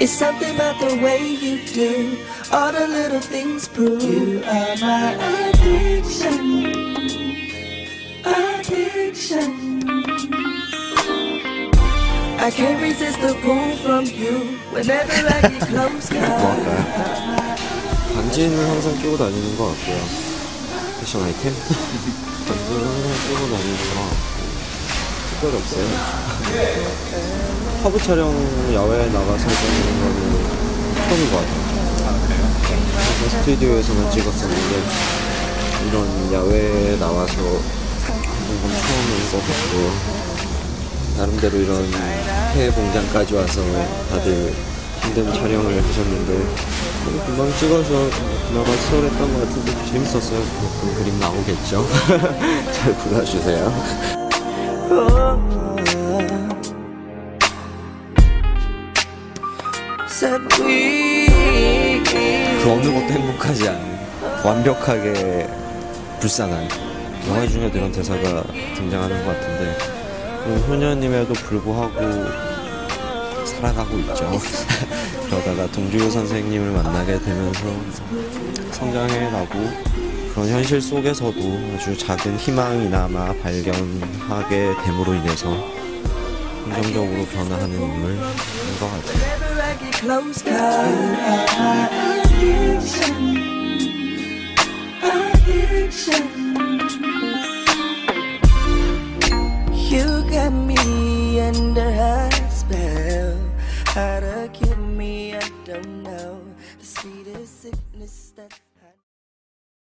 It's something about the way you do. All the little things prove You are my addiction. Addiction. I can't resist the pull from you. Whenever I get close, girl 반지는 항상 끼고 다니는 것 같고요. 패션 아이템? 항상 끼고 다니는 것 같고. 특별히 없어요. 화보 촬영 야외에 나가서 찍는 거는 처음인 것 같아요. 그래서 스튜디오에서만 찍었었는데, 이런 야외에 나와서 하는 건 처음인 것 같고, 나름대로 이런 해외 공장까지 와서 다들 힘든 촬영을 하셨는데 금방 찍어서 그나마 수월했던 것 같은데 재밌었어요. 그 그림 나오겠죠? 잘 we. 그 어느 것도 행복하지 않은 완벽하게 불쌍한 영화 중에도 이런 대사가 등장하는 것 같은데 그 효녀님에도 불구하고 살아가고 있죠. 그러다가 동주호 선생님을 만나게 되면서 성장해가고 그런 현실 속에서도 아주 작은 희망이나마 발견하게 됨으로 인해서 긍정적으로 변화하는 인물인 것 같아요. Her don't know. The sweetest sickness that